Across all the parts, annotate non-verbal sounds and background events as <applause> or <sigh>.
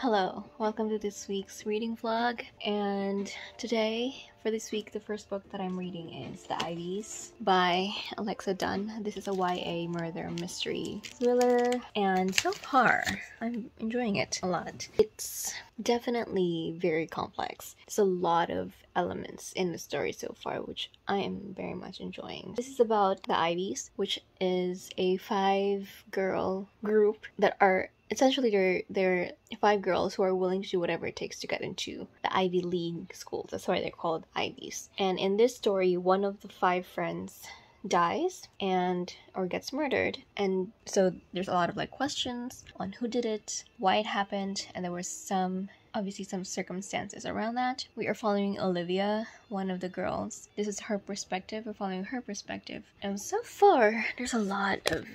Hello, welcome to this week's reading vlog. And today, for this week, the first book that I'm reading is The Ivies by Alexa Donne. This is a YA murder mystery thriller, and so far, I'm enjoying it a lot. It's definitely very complex. There's a lot of elements in the story so far, which I am very much enjoying. This is about the Ivies, which is a five girl group that are essentially they're they're five girls who are willing to do whatever it takes to get into the Ivy League schools. That's why they're called Ivies. And in this story, one of the five friends dies and or gets murdered. And so there's a lot of like questions on who did it why it happened and there were some obviously some circumstances around that. We are following olivia one of the girls. This is her perspective. We're following her perspective. And so far there's a lot of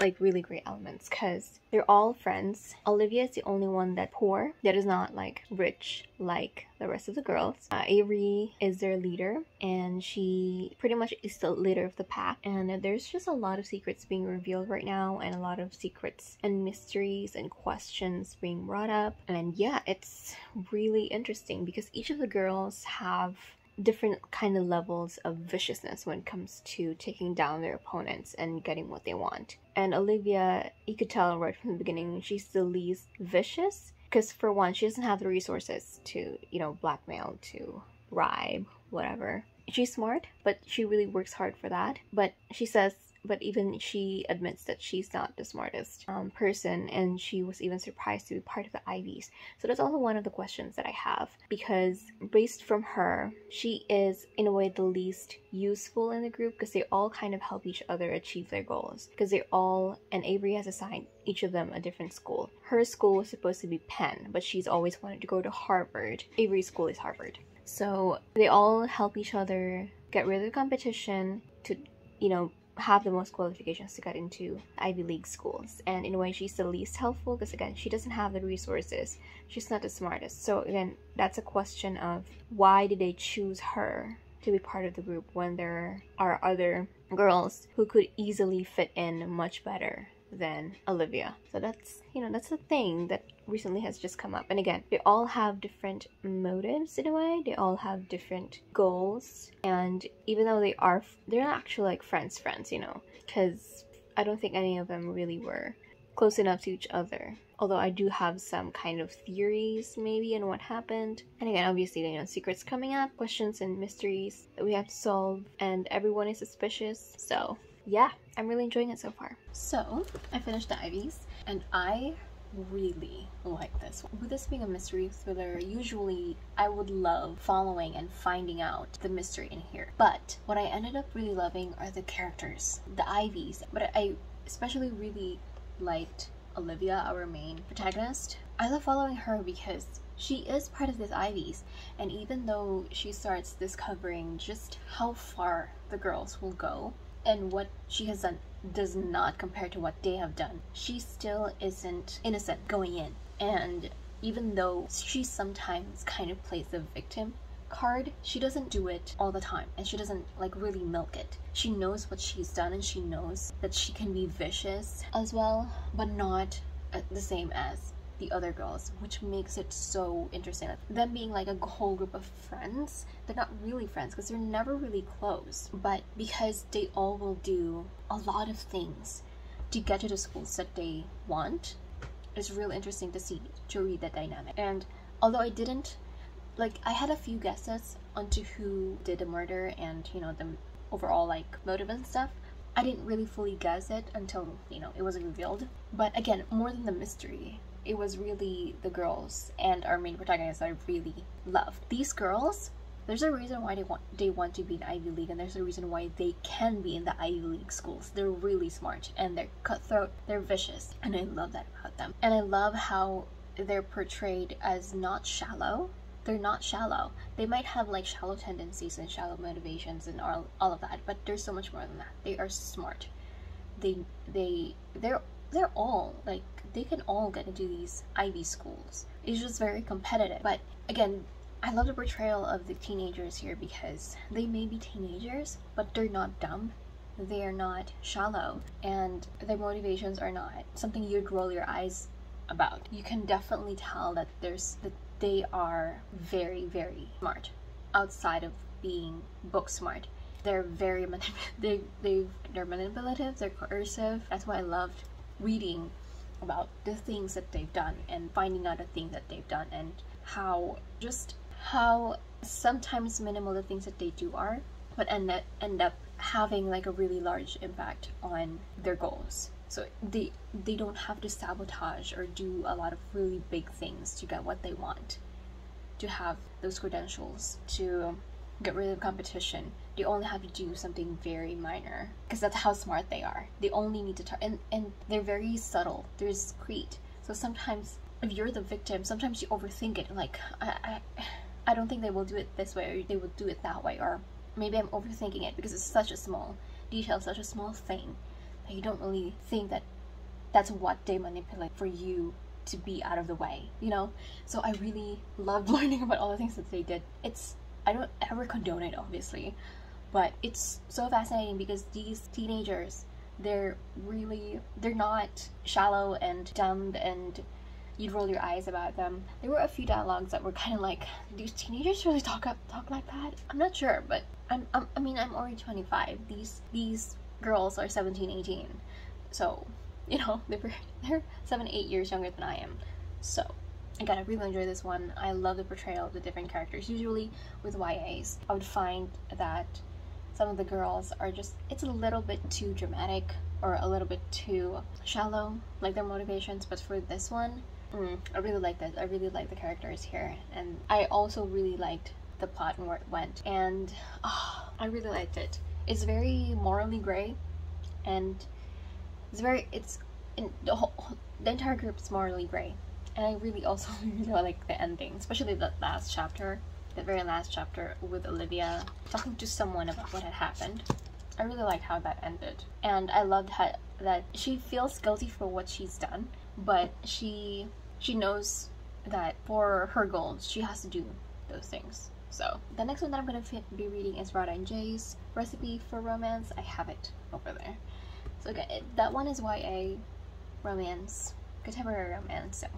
like really great elements because they're all friends. Olivia is the only one that poor, that is not like rich like the rest of the girls. Uh, Avery is their leader and she pretty much is the leader of the pack. And there's just a lot of secrets being revealed right now and a lot of secrets and mysteries and questions being brought up. And yeah, it's really interesting because each of the girls have different kind of levels of viciousness when it comes to taking down their opponents and getting what they want. And Olivia, you could tell right from the beginning, she's the least vicious because for one, she doesn't have the resources to, you know, blackmail, to bribe, whatever. She's smart, but she really works hard for that. But she says but even she admits that she's not the smartest um, person and she was even surprised to be part of the ivies so that's also one of the questions that i have because based from her she is in a way the least useful in the group because they all kind of help each other achieve their goals because they all and avery has assigned each of them a different school. Her school was supposed to be penn but she's always wanted to go to harvard. Avery's school is harvard. So they all help each other get rid of the competition to you know have the most qualifications to get into Ivy League schools. And in a way, she's the least helpful because, again, she doesn't have the resources. She's not the smartest. So, again, that's a question of why did they choose her to be part of the group when there are other girls who could easily fit in much better than Olivia. So that's, you know, that's the thing that recently has just come up. And again, they all have different motives in a way. They all have different goals. And even though they are, they're not actually like friends, friends, you know, because I don't think any of them really were close enough to each other. Although I do have some kind of theories maybe on what happened. And again, obviously, you know, secrets coming up, questions and mysteries that we have to solve, and everyone is suspicious. So yeah, I'm really enjoying it so far. So, I finished the Ivies, and I really like this. With this being a mystery thriller, usually I would love following and finding out the mystery in here. But what I ended up really loving are the characters, the Ivies. But I especially really liked Olivia, our main protagonist. I love following her because she is part of this Ivies, and even though she starts discovering just how far the girls will go and what she has done does not compare to what they have done. She still isn't innocent going in. And even though she sometimes kind of plays the victim card, she doesn't do it all the time and she doesn't like really milk it. She knows what she's done and she knows that she can be vicious as well, but not uh, the same as the other girls, which makes it so interesting. Them being like a whole group of friends, they're not really friends because they're never really close, but because they all will do a lot of things to get to the schools that they want, it's really interesting to see, to read that dynamic. And although I didn't, like, I had a few guesses onto who did the murder and, you know, the overall, like, motive and stuff. I didn't really fully guess it until, you know, it was revealed. But again, more than the mystery, it was really the girls and our main protagonist that I really loved. These girls, there's a reason why they want they want to be in Ivy League and there's a reason why they can be in the Ivy League schools. They're really smart and they're cutthroat, they're vicious, and I love that about them. And I love how they're portrayed as not shallow. They're not shallow. They might have like shallow tendencies and shallow motivations and all, all of that, but there's so much more than that. They are smart. They they they're they're all like they can all get into these Ivy schools. It's just very competitive. But again, I love the portrayal of the teenagers here because they may be teenagers, but they're not dumb. They are not shallow, and their motivations are not something you'd roll your eyes about. You can definitely tell that there's that they are very very smart outside of being book smart. They're very <laughs> they they they're manipulative. They're coercive. That's why I loved reading about the things that they've done and finding out the things that they've done and how just how sometimes minimal the things that they do are, but end up end up having like a really large impact on their goals. So they they don't have to sabotage or do a lot of really big things to get what they want. To have those credentials, to get rid of competition. They only have to do something very minor because that's how smart they are. They only need to tar- and and they're very subtle. They're discreet. So sometimes if you're the victim, sometimes you overthink it. Like I, I, I don't think they will do it this way, or they will do it that way, or maybe I'm overthinking it because it's such a small detail, such a small thing that you don't really think that that's what they manipulate for you to be out of the way, you know? So I really loved <laughs> learning about all the things that they did. It's I don't ever condone it, obviously, but it's so fascinating because these teenagers, they're really, they're not shallow and dumb and you'd roll your eyes about them. There were a few dialogues that were kind of like, these teenagers really talk up, talk like that? I'm not sure, but I'm, I'm, I mean, I'm already 25. These, these girls are 17, 18. So, you know, they were, <laughs> they're seven, eight years younger than I am. So, Again, I really enjoy this one. I love the portrayal of the different characters. Usually with YAs, I would find that some of the girls are just, it's a little bit too dramatic or a little bit too shallow, like their motivations. But for this one, mm, I really like this. I really like the characters here. And I also really liked the plot and where it went. And oh, I really liked it. It's very morally gray and it's very, it's, in the whole, the entire group is morally gray and I really also <laughs> like the ending, especially the last chapter, the very last chapter with Olivia talking to someone about what had happened. I really liked how that ended, and I loved how that she feels guilty for what she's done, but she she knows that for her goals she has to do those things. So the next one that I'm gonna be reading is Radha and Jai's recipe for romance. I have it over there. So okay, that one is YA romance, contemporary romance. So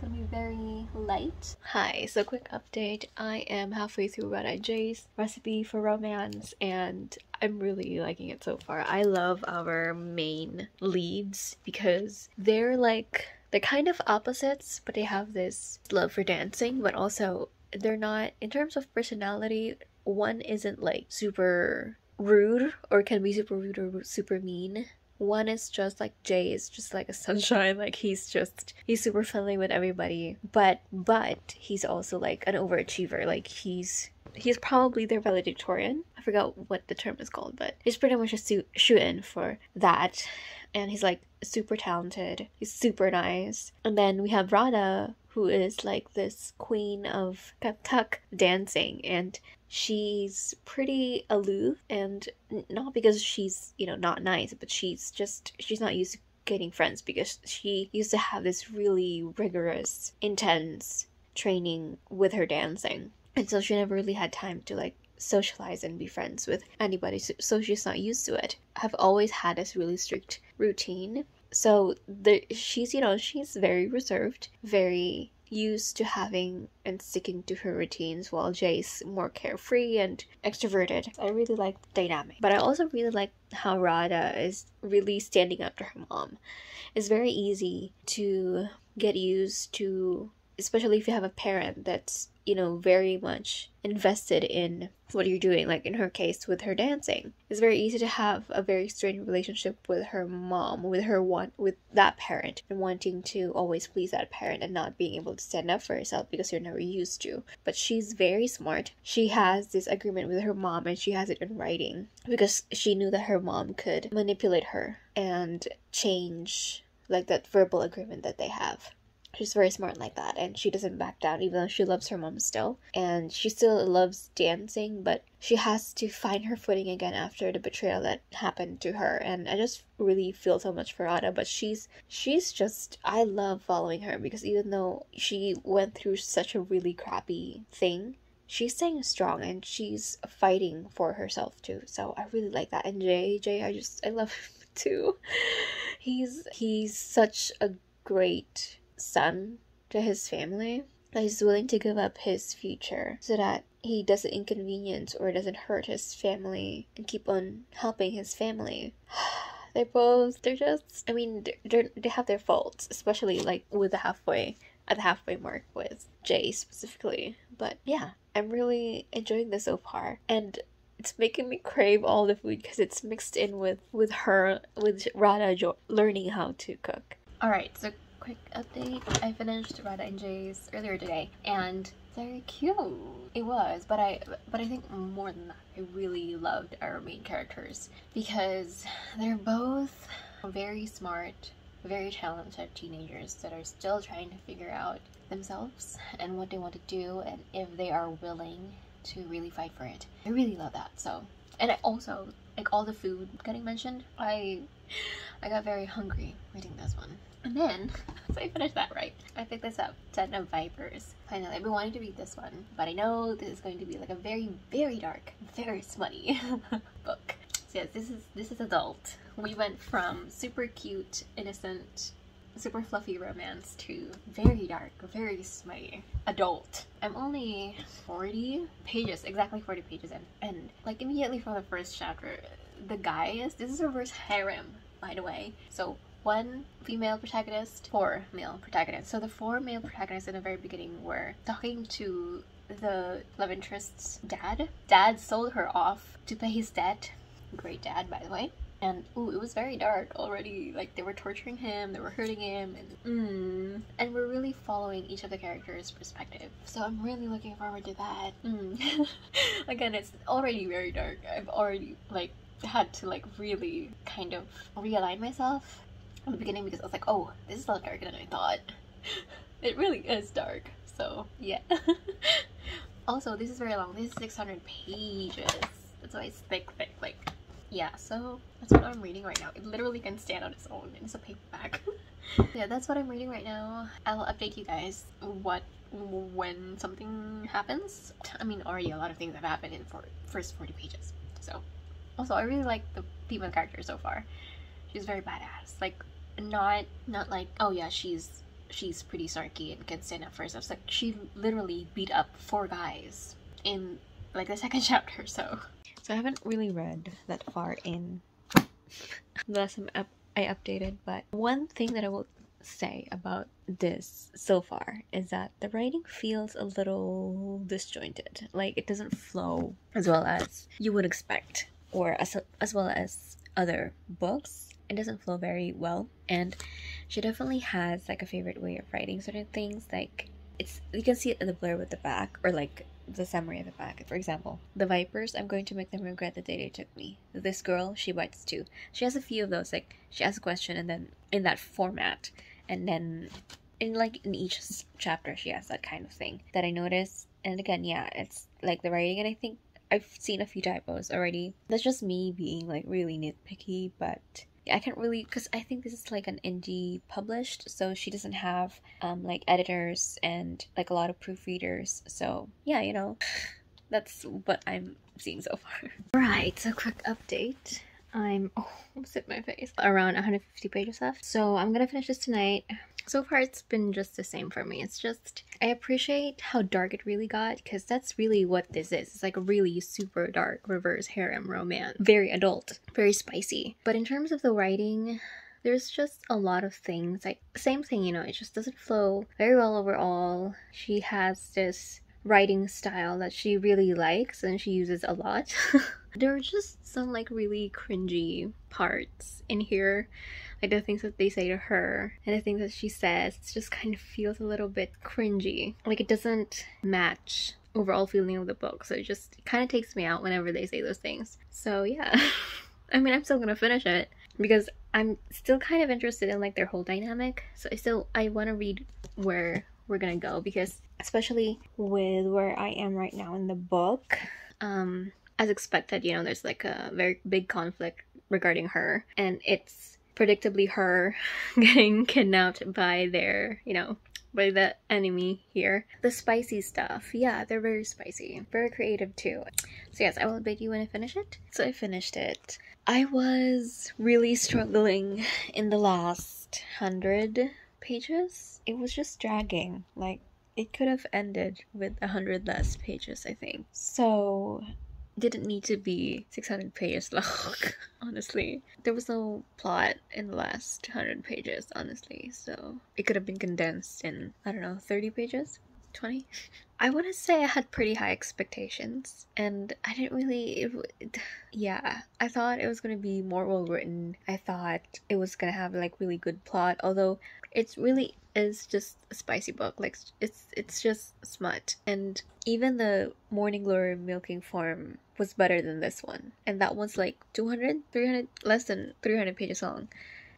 gonna be very light. Hi, so quick update. I am halfway through Radha Jai's recipe for romance and I'm really liking it so far. I love our main leads because they're like they're kind of opposites, but they have this love for dancing, but also they're not in terms of personality, one isn't like super rude or can be super rude or super mean one is just like Jai is just like a sunshine, <laughs> like he's just he's super friendly with everybody. But but he's also like an overachiever. Like he's he's probably their valedictorian. I forgot what the term is called, but he's pretty much a su- shoot in for that. And he's like super talented. He's super nice. And then we have Radha, who is like this queen of Kathak dancing, and she's pretty aloof and not because she's you know not nice but she's just she's not used to getting friends because she used to have this really rigorous intense training with her dancing. And so she never really had time to like socialize and be friends with anybody so she's not used to it. I've always had this really strict routine. So the she's you know she's very reserved very used to having and sticking to her routines while Jai's more carefree and extroverted. I really like the dynamic. But I also really like how Radha is really standing up to her mom. It's very easy to get used to especially if you have a parent that's you know very much invested in what you're doing like in her case with her dancing. It's very easy to have a very strained relationship with her mom with her one with that parent and wanting to always please that parent and not being able to stand up for herself because you're never used to. But she's very smart. She has this agreement with her mom and she has it in writing because she knew that her mom could manipulate her and change like that verbal agreement that they have She's very smart like that, and she doesn't back down, even though she loves her mom still. And she still loves dancing, but she has to find her footing again after the betrayal that happened to her. And I just really feel so much for ada but she's she's just I love following her because even though she went through such a really crappy thing, she's staying strong and she's fighting for herself too. So I really like that. And Jai, Jai, I just I love him <laughs> too. He's he's such a great son to his family that he's willing to give up his future so that he doesn't inconvenience or doesn't hurt his family and keep on helping his family. <sighs> they're both they're just I mean they they have their faults, especially like with the halfway at the halfway mark with Jai specifically. But yeah, I'm really enjoying this so far, and it's making me crave all the food because it's mixed in with with her with Radha jo- learning how to cook. All right, so quick update. I finished and Jai's earlier today, and very cute. It was, but I but I think more than that, I really loved our main characters because they're both very smart, very talented teenagers that are still trying to figure out themselves and what they want to do and if they are willing to really fight for it. I really love that. So, and I also like all the food getting mentioned. I I got very hungry reading this one. And then, <laughs> so I finished that right. I picked this up, Den of Vipers. Finally, I've been wanting to read this one, but I know this is going to be like a very, very dark, very smutty <laughs> book. So yes, this is this is adult. We went from super cute, innocent super fluffy romance to very dark, very smutty, adult. I'm only 40 pages, exactly 40 pages in, and like immediately from the first chapter, the guy is this is reverse harem, by the way. So one female protagonist, four male protagonists. So the four male protagonists in the very beginning were talking to the love interest's dad. Dad sold her off to pay his debt. Great dad, by the way and ooh, it was very dark already. Like they were torturing him, they were hurting him, and mm, and we're really following each of the characters' perspective. So I'm really looking forward to that. Mm. <laughs> Again, it's already very dark. I've already like had to like really kind of realign myself the beginning because I was like, oh, this is a lot darker than I thought. it really is dark. So yeah. <laughs> also, this is very long. This is 600 pages. That's why it's thick, thick, like yeah, so that's what I'm reading right now. It literally can stand on its own. It's a paperback. <laughs> yeah, that's what I'm reading right now. I'll update you guys what when something happens. I mean, already a lot of things have happened in for first 40 pages. So, also, I really like the female character so far. She's very badass. Like, not not like oh yeah, she's she's pretty snarky and can stand up for herself. It's like she literally beat up four guys in like the <laughs> second chapter. So so I haven't really read that far in <laughs> the last time I updated, but one thing that I will say about this so far is that the writing feels a little disjointed. Like it doesn't flow as well as you would expect, or as as well as other books. It doesn't flow very well, and she definitely has like a favorite way of writing certain things. Like it's you can see it in the blur with the back, or like the summary of the back. For example, the vipers, I'm going to make them regret the day they took me. This girl, she bites too. She has a few of those, like she asks a question and then in that format, and then in like in each chapter she has that kind of thing that I noticed. And again, yeah, it's like the writing, and I think I've seen a few typos already. That's just me being like really nitpicky, but I can't really because I think this is like an indie published, so she doesn't have um, like editors and like a lot of proofreaders. So yeah, you know, <sighs> that's what I'm seeing so far. <laughs> Right, so quick update. I'm <laughs> oh, almost my face. Around 150 pages left, so I'm gonna finish this tonight so far it's been just the same for me. It's just, I appreciate how dark it really got because that's really what this is. It's like a really super dark reverse harem romance. Very adult, very spicy. But in terms of the writing, there's just a lot of things like same thing you know it just doesn't flow very well overall she has this writing style that she really likes and she uses a lot <laughs> there are just some like really cringy parts in here. Like the things that they say to her and the things that she says it just kind of feels a little bit cringy. Like it doesn't match overall feeling of the book so it just kind of takes me out whenever they say those things. So yeah. <laughs> I mean i'm still gonna finish it because i'm still kind of interested in like their whole dynamic. So i still i want to read where we're gonna go because especially with where i am right now in the book um as expected you know there's like a very big conflict regarding her and it's predictably her <laughs> getting kidnapped by their, you know, by the enemy here. The spicy stuff, yeah, they're very spicy. Very creative too. So yes, I will update you when I finish it. So I finished it. I was really struggling in the last hundred pages. It was just dragging. Like it could have ended with a hundred less pages, I think. So didn't need to be 600 pages long, <laughs> honestly. There was no plot in the last 100 pages, honestly, so it could have been condensed in, I don't know, 30 pages? 20? <laughs> I want to say I had pretty high expectations, and I didn't really. It, <sighs> yeah, I thought it was gonna be more well written. I thought it was gonna have like really good plot, although it's really is just a spicy book. Like it's it's just smut, and even the Morning Glory Milking Farm was better than this one, and that one's like 200, 300, less than 300 pages long.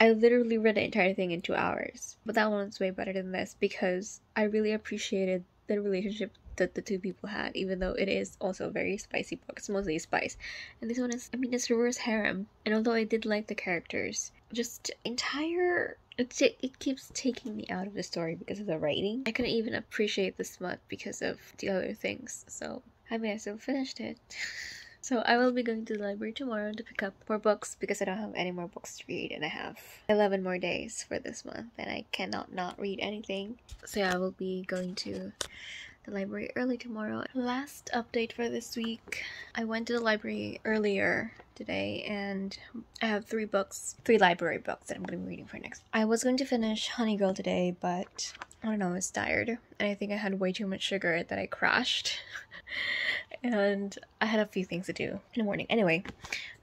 I literally read the entire thing in two hours, but that one's way better than this because I really appreciated the relationship that the two people had, even though it is also a very spicy book. It's mostly spice. And this one is, I mean, it's reverse harem. And although I did like the characters, just entire. It, it keeps taking me out of the story because of the writing. I couldn't even appreciate the smut because of the other things. So I mean, I still finished it. <laughs> So I will be going to the library tomorrow to pick up more books because I don't have any more books to read and I have 11 more days for this month and I cannot not read anything. So yeah, I will be going to the library early tomorrow. Last update for this week. I went to the library earlier today and I have three books, three library books that I'm going to be reading for next. I was going to finish Honey Girl today, but I don't know, I was tired and I think I had way too much sugar that I crashed. <laughs> and I had a few things to do in the morning. Anyway,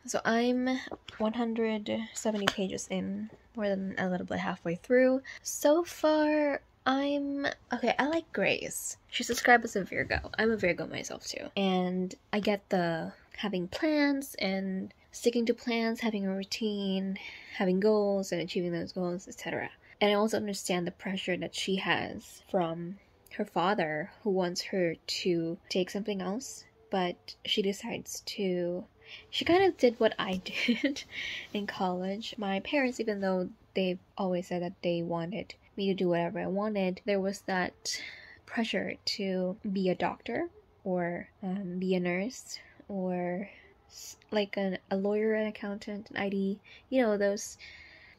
so I'm 170 pages in, more than a little bit halfway through. So far, I'm okay. I like Grace. She's described as a Virgo. I'm a Virgo myself too, and I get the having plans and sticking to plans, having a routine, having goals and achieving those goals, etc. And I also understand the pressure that she has from her father who wants her to take something else, but she decides to. She kind of did what I <laughs> did in college. My parents, even though they've always said that they wanted me to do whatever I wanted, there was that pressure to be a doctor or um, be a nurse or like an, a lawyer, an accountant, an ID, you know, those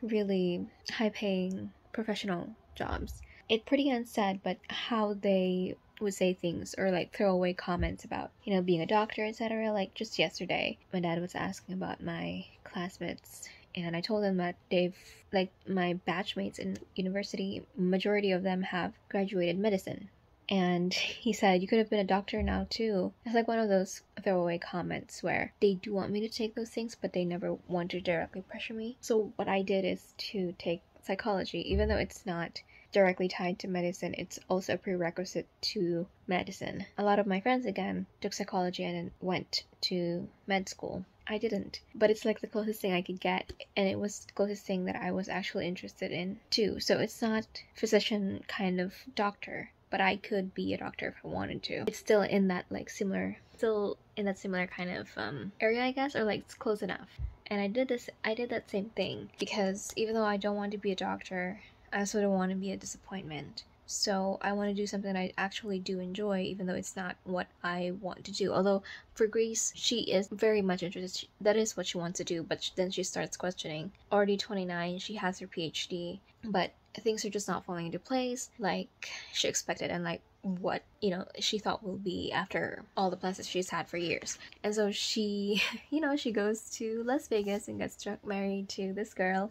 really high paying professional jobs it pretty unsaid, but how they would say things or like throw away comments about, you know, being a doctor, etc. Like just yesterday, my dad was asking about my classmates and I told him that they've like my batchmates in university, majority of them have graduated medicine. And <laughs> he said, You could have been a doctor now too. It's like one of those throwaway comments where they do want me to take those things, but they never want to directly pressure me. So, what I did is to take psychology, even though it's not directly tied to medicine, it's also a prerequisite to medicine. A lot of my friends, again, took psychology and went to med school. I didn't, but it's like the closest thing I could get, and it was the closest thing that I was actually interested in too. So it's not physician kind of doctor, but I could be a doctor if I wanted to. It's still in that like similar, still in that similar kind of um, area, I guess, or like it's close enough. And I did this, I did that same thing because even though I don't want to be a doctor, I also don't want to be a disappointment. So I want to do something I actually do enjoy, even though it's not what I want to do. Although for Grace, she is very much interested. She, that is what she wants to do, but then she starts questioning. Already 29, she has her PhD, but things are just not falling into place like she expected and like what you know she thought will be after all the plans that she's had for years and so she <laughs> you know she goes to las vegas and gets married to this girl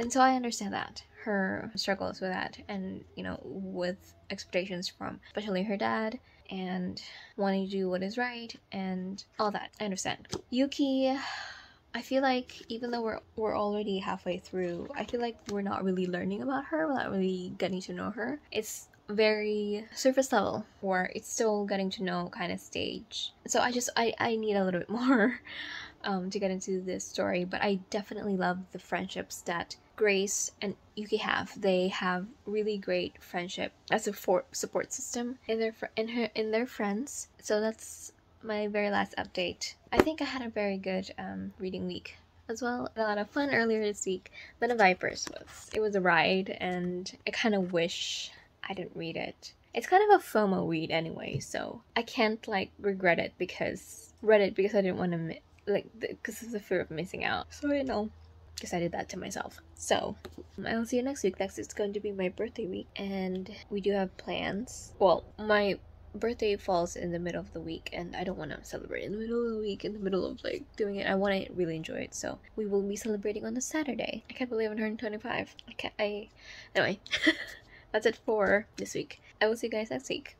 and so i understand that her struggles with that and you know with expectations from especially her dad and wanting to do what is right and all that. I understand. Yuki i feel like even though we're we're already halfway through i feel like we're not really learning about her. We're not really getting to know her. It's very surface level or it's still getting to know kind of stage. So i just i i need a little bit <laughs> more um, to get into this story but i definitely love the friendships that Grace and Yuki have. They have really great friendship as a for- support system in their fr- in her in their friends. So that's my very last update. I think I had a very good um, reading week as well. A lot of fun earlier this week. Den of Vipers was it was a ride, and I kind of wish I didn't read it. It's kind of a FOMO read anyway, so I can't like regret it because read it because I didn't want to like because of the fear of missing out. So you know, because I did that to myself. So, I'll see you next week. Next is going to be my birthday week, and we do have plans. Well, my birthday falls in the middle of the week and I don't want to celebrate in the middle of the week in the middle of like doing it. I want to really enjoy it. So we will be celebrating on a Saturday. I can't believe I'm turning 25. I can't I anyway. <laughs> that's it for this week. I will see you guys next week.